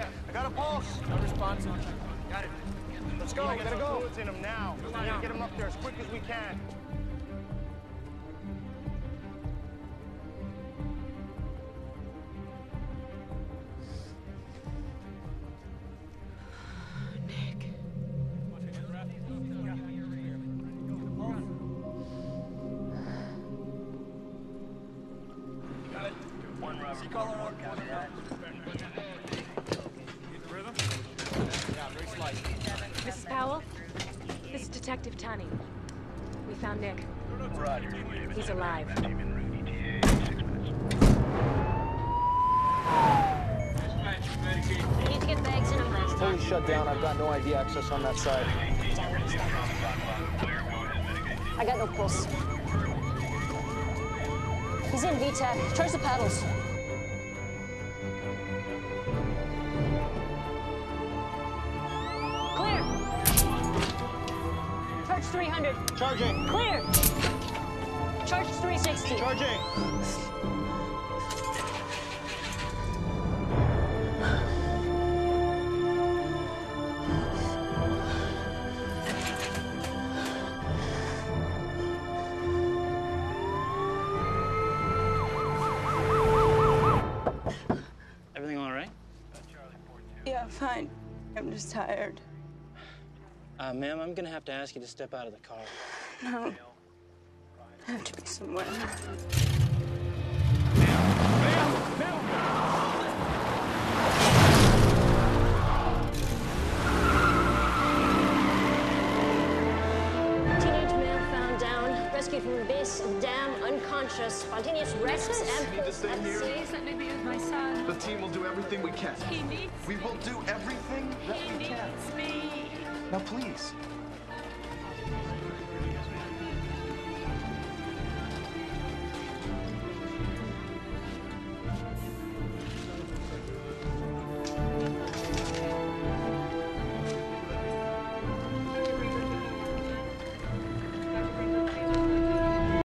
I got a pulse. No response. Got it. Let's go. We gotta go. Fluids in him now. We gotta get him up there as quick as we can. Nick. Mrs. Detective Tani. We found Nick. He's alive. We need to get bags in him. Fully shut down. I've got no IV access on that side. I got no pulse. He's in V-tach. Charge the paddles. 300. Charging. Clear. Charge 360. Charging. Everything all right? Yeah, fine. I'm just tired. Uh, ma'am, I'm gonna have to ask you to step out of the car. No. I have to be somewhere. Teenage male found down, rescued from the base dam, unconscious, spontaneous rests and need to stay here. Please let me be with my son. The team will do everything we can. He needs We will do everything that he we can. needs me. Now, please.